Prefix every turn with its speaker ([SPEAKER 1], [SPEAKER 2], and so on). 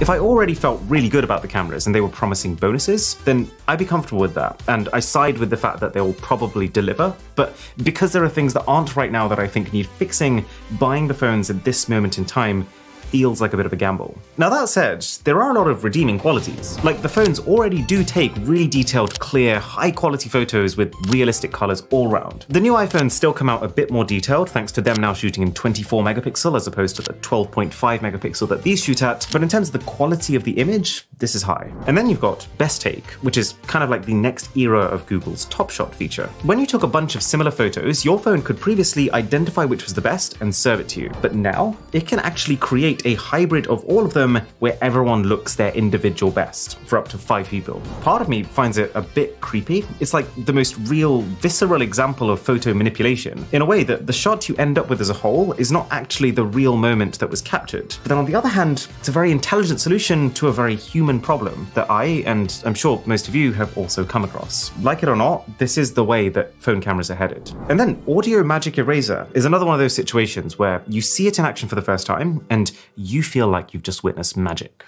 [SPEAKER 1] If I already felt really good about the cameras and they were promising bonuses, then I'd be comfortable with that. And I side with the fact that they'll probably deliver. But because there are things that aren't right now that I think need fixing, buying the phones at this moment in time feels like a bit of a gamble. Now, that said, there are a lot of redeeming qualities. Like, the phones already do take really detailed, clear, high quality photos with realistic colors all round. The new iPhones still come out a bit more detailed, thanks to them now shooting in 24 megapixel as opposed to the 12.5 megapixel that these shoot at, but in terms of the quality of the image, this is high. And then you've got Best Take, which is kind of like the next era of Google's Top Shot feature. When you took a bunch of similar photos, your phone could previously identify which was the best and serve it to you. But now, it can actually create a hybrid of all of them where everyone looks their individual best for up to five people. Part of me finds it a bit creepy. It's like the most real, visceral example of photo manipulation, in a way that the shot you end up with as a whole is not actually the real moment that was captured. But then on the other hand, it's a very intelligent solution to a very human problem that I, and I'm sure most of you, have also come across. Like it or not, this is the way that phone cameras are headed. And then Audio Magic Eraser is another one of those situations where you see it in action for the first time, and you feel like you've just witnessed magic.